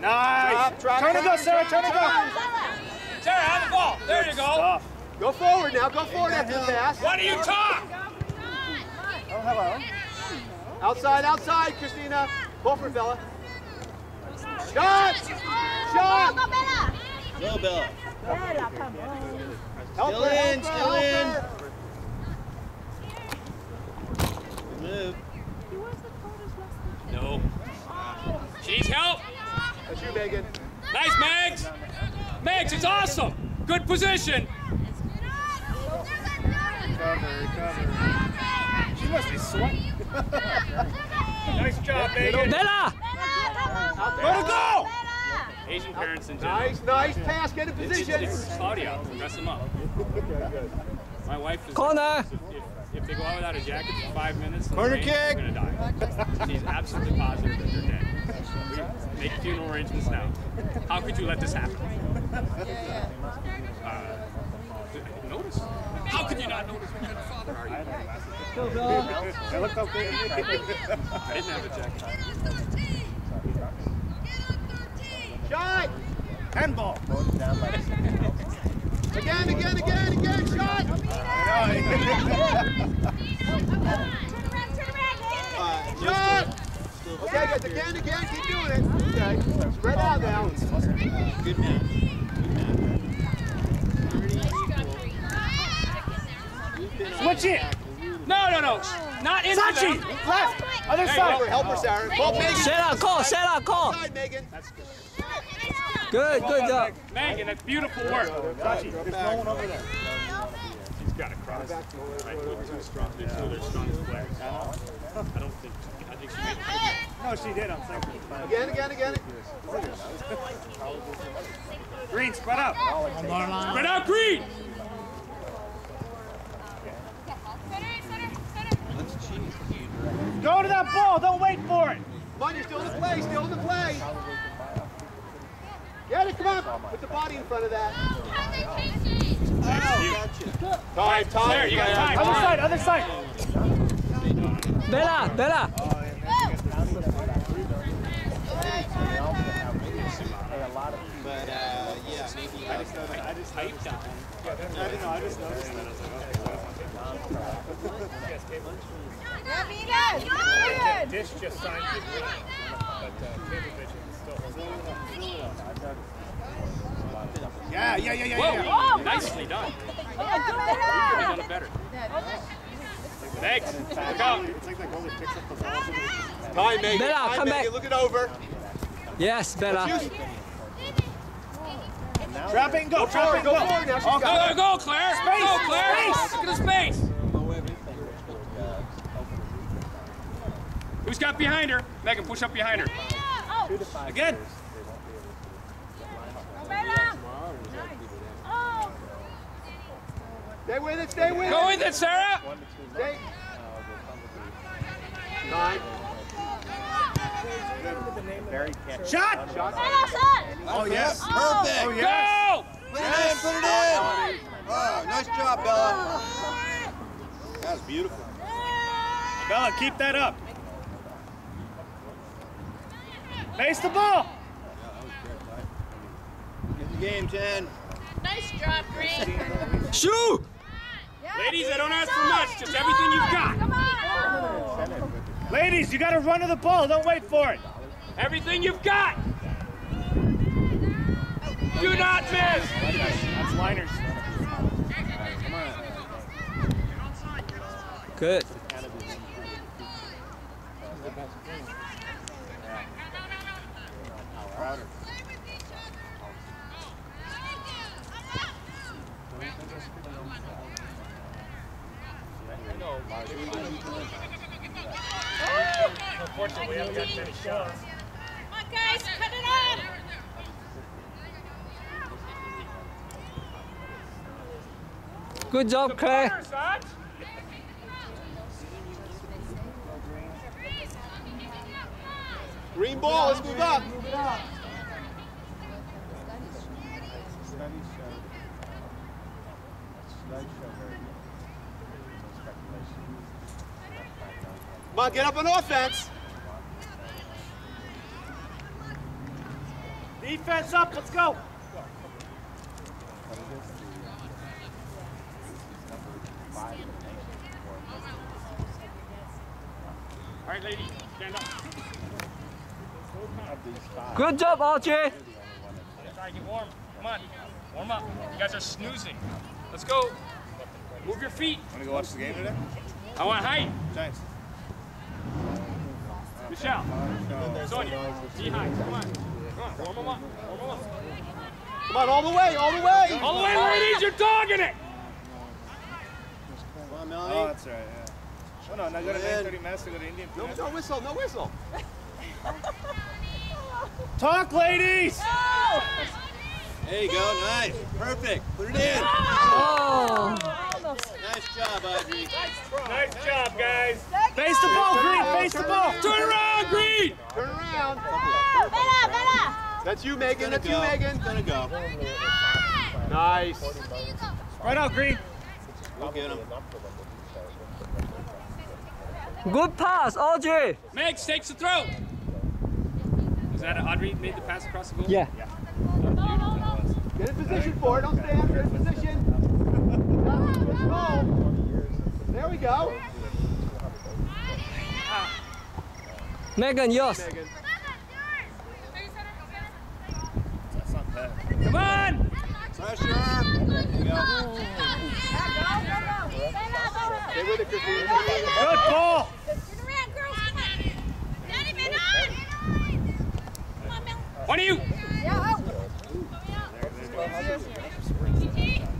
Nice. Drop, Turn and go, Sarah. Turn and go. Sarah, have the ball. There you go. Stuff. Go forward now. Go forward after the pass. Why do you talk? Oh, hello. Outside, outside, Christina. Pull for Bella. Shot! Shot! Go, Bella. Help Still her, in, help her, still in. Good move. No. She needs help. That's you, Megan. Nice, Megs. Megs, it's awesome. Good position. Cover, cover. She must be sweating. nice job, Megan. Bella! Out Let her go! Asian parents in general. Nice, nice pass. Get in position. it's Claudia. Mess them up. My wife is. Corner. If, if they go out without a jacket for five minutes, in the Corner rain, kick. They're gonna die. She's absolutely positive that they're dead. We make funeral arrangements now. How could you let this happen? Uh, notice? How could you not notice? What kind of father are you? They look okay. I didn't have a jacket. Shot! Handball. Again, again, again, again. Shot! Shot! Okay, guys, again, again. Keep doing it. Okay. Spread out now. Good man. Switch it. No, no, no. Not into Sachi. them. Left. Other There you Help her, side. help her, Sarah. Call Megan. Sarah, call, Sarah, call. Side, Megan. Good, good job. Megan, that's beautiful work. Sachi, there's no one over there. She's got to cross. Right, look too strong. They're two of their strongest players. I don't think. I think she made it. No, she did. I'm thinking. Again, again, again. Green, spread out. Spread out, Green. Go to that ball. Don't wait for it. Come on, you're still in the play, still in the play. Get it, come on. Put the body in front of that. Time, time. There, you got time. Other side. Other side. Bella, Bella. But, uh, yeah, maybe. Uh, Pipe down. I didn't know. I just noticed that. I was like, Dish just signed the agreement, but uh, Cablevision still holds on. Yeah, yeah, yeah, yeah, Whoa, yeah. nicely done. You could have done it better. Thanks. Look out. It's like that goal that picks up the ball. Time, Megan. Bella, time, come Megan. back. Look it over. Yes, Bella. Trap it and go. Go Trap it and go go. forward now. She's oh, Go, go, it. go, Claire. Go, Claire. Space. Look at the space. Who's got behind her? Megan, push up behind her. Again. Stay with it, stay with it. Go it. with it, Sarah. Stay. Time. Shot. Oh, oh yes. Perfect. Oh, yeah. Go. Put it in, put it in. Oh, nice job, Bella. That was beautiful. Bella, keep that up. Face the ball. Get the game, 10. Nice job, Green. Shoot! Ladies, I don't ask for much. Just everything you've got. Come on. Ladies, you got to run to the ball. Don't wait for it. Everything you've got. Do not miss. That's liners. Good. Unfortunately, we haven't got many shots. Come on, guys, cut it off. Good job, Claire. Green ball, let's move up. Come on, get up on offense. Defense up, let's go. All right, lady, stand up. Good job, Audrey. Try to get warm. Come on, warm up. You guys are snoozing. Let's go. Move your feet. Want to go watch the game today? I want height. Giants. Michelle. Sonia. Knee high. Come on. Come on. Warm them up. Warm them up. Come on, all the way, all the way. All the way where it is. You're dogging it. Come on, Oh, that's right, yeah. Oh, no, now go to Man. 30 minutes to go to Indian No, food. no whistle, no whistle. Talk, ladies! There you go. Nice. Perfect. Put it in. Oh. Nice job, Audrey. Nice job, guys. Face the ball, Green, face the ball! Turn around, Green. Turn around. Bella, Bella. That's you, Megan. Gonna That's you. Megan. Gonna go. Nice. Right out, Green. We'll get him. Good pass, Audrey. Megs takes the throw. Was that Audrey made the pass across the goal? Yeah. Get in position for it. Don't stand. Get in position. Let's go. There we go. Megan, yours. Megan. That's. Come on. Pressure. There you go. Stay with it, Christine. Good ball! One of you. He's